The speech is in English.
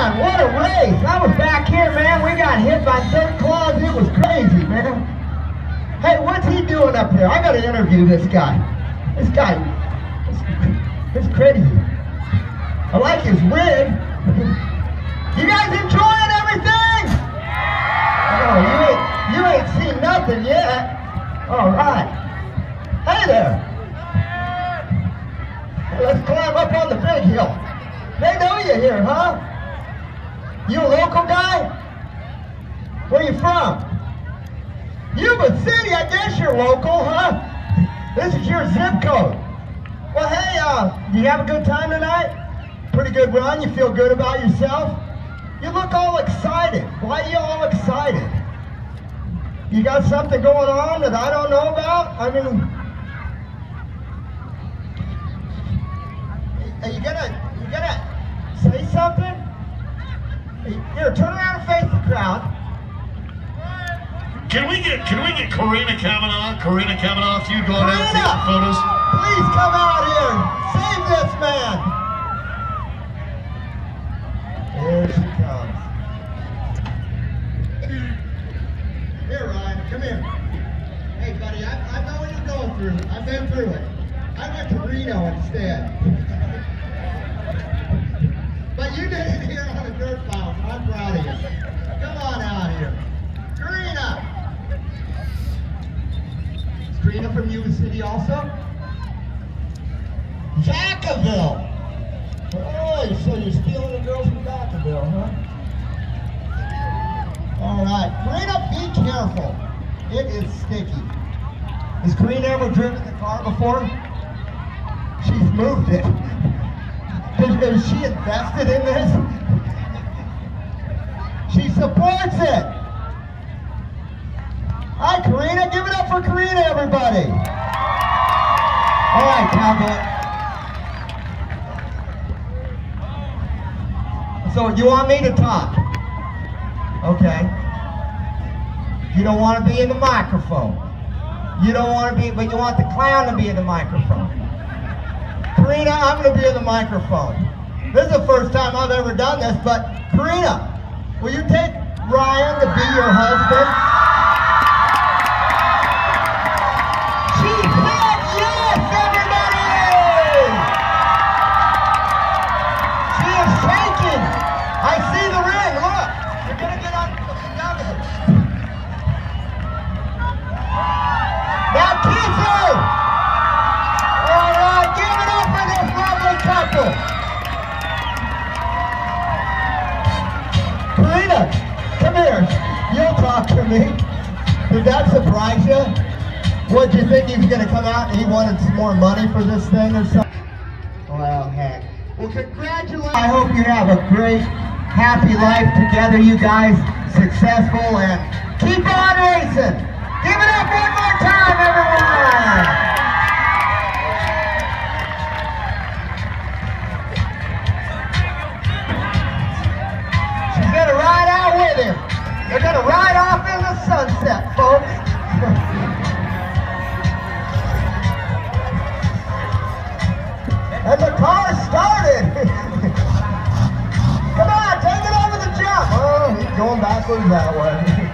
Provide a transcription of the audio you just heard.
What a race. I was back here, man. We got hit by dirt claws. It was crazy, man. Hey, what's he doing up there? I got to interview this guy. This guy, it's crazy. I like his wig. You guys enjoying everything? Oh, you ain't, you ain't seen nothing yet. All right. Hey there. Let's climb up on the big hill. They know you here, huh? You a local guy? Where you from? Yuba City, I guess you're local, huh? This is your zip code. Well, hey, uh, do you have a good time tonight? Pretty good run? You feel good about yourself? You look all excited. Why are you all excited? You got something going on that I don't know about? I mean, are you gonna, you gonna say something? Here, turn around and face the crowd. Can we get can we get Koryna Kavanaugh? Koryna Kavanaugh, if you go down and take some photos. Please come out here. Save this man. Here she comes. Here, Ryan, come here. Hey, buddy, I, I know what you're going through. I've been through it. I went to Reno instead. but you did Come on out here. Koryna! Koryna from Yuba City also? Vacaville! Oh, so you're stealing the girls from Vacaville, huh? All right, Koryna, be careful. It is sticky. Has Koryna ever driven the car before? She's moved it. Is she invested in this? She supports it. Hi, Koryna. Give it up for Koryna, everybody. All right, cowboy. So you want me to talk? Okay. You don't want to be in the microphone. You don't want to be, but you want the clown to be in the microphone. Koryna, I'm going to be in the microphone. This is the first time I've ever done this, but Koryna, will you take Ryan to be your husband? She said yes, everybody! She is shaking. I see the ring. Look, you're gonna get on. Down to. Now kiss her. To me. Did that surprise you? What, you think he was gonna come out and he wanted some more money for this thing or something? Well, heck. Well, congratulations. I hope you have a great, happy life together, you guys. Successful and keep on racing. Give it up one more time, everyone. They're gonna ride off in the sunset, folks. And the car started. Come on, take it over the jump. Oh, he's going backwards that way.